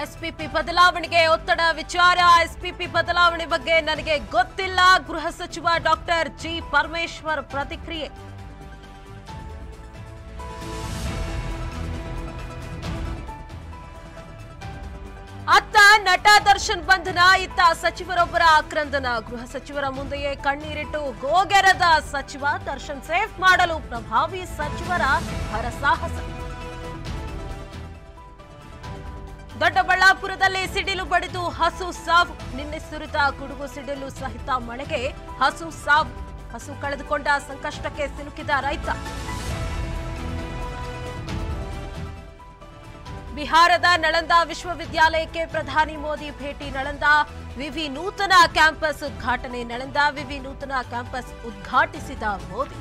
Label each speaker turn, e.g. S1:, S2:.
S1: Spp ಬದಲಾವಣೆಗೆ ಒತ್ತಡ ವಿಚಾರ. ಎಸ್ಪಿಪಿ ಬದಲಾವಣೆ ಬಗ್ಗೆ ನನಗೆ ಗೊತ್ತಿಲ್ಲ. ಗೃಹ ಸಚಿವ ಡಾಕ್ಟರ್ ಜಿ. ಪರಮೇಶ್ವರ್ ಪ್ರತಿಕ್ರಿಯೆ. ಅತ್ತ ನಟ ದರ್ಶನ್ ಬಂಧನ, ಇತ್ತ ಸಚಿವರೊಬ್ಬರ ಆಕ್ರಂದನ. ಗೃಹ ಸಚಿವರ ಮುಂದೆಯೇ ಕಣ್ಣೀರಿಟ್ಟು ಗೋಗೆರದ ಸಚಿವ ದರ್ಶನ್ ಸೇಫ್ ಮಾಡಲು ಪ್ರಭಾವಿ ಸಚಿವರ ಹರಸಾಹಸ ದೊಡ್ಡಬಳ್ಳಾಪುರದಲ್ಲಿ ಸಿಡಿಲು ಬಡಿದು ಹಸು ಸಾವು. ನಿನ್ನೆ ಸುರಿತ ಗುಡುಗು ಸಿಡಿಲು ಸಹಿತ ಮಳೆಗೆ ಹಸು ಸಾವು. ಹಸು ಕಳೆದುಕೊಂಡ ಸಂಕಷ್ಟಕ್ಕೆ ಸಿಲುಕಿದ ರೈತ. ಬಿಹಾರದ ನಳಂದ ವಿಶ್ವವಿದ್ಯಾಲಯಕ್ಕೆ ಪ್ರಧಾನಿ ಮೋದಿ ಭೇಟಿ ನಳಂದ. ವಿವಿ ನೂತನ ಕ್ಯಾಂಪಸ್ ಉದ್ಘಾಟನೆ. ನಳಂದ ವಿವಿ ನೂತನ ಕ್ಯಾಂಪಸ್ ಉದ್ಘಾಟಿಸಿದ ಮೋದಿ.